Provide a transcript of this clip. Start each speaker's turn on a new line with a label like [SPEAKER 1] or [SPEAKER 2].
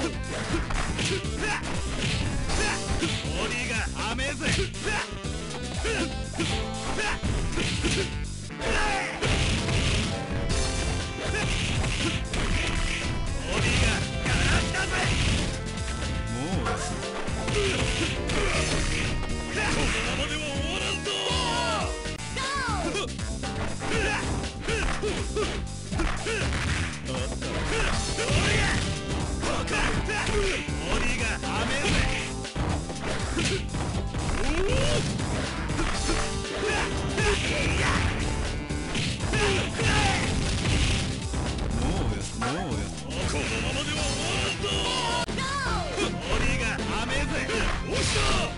[SPEAKER 1] Yeah. ままでは終わらんぞ鬼が甘えぜ。おっした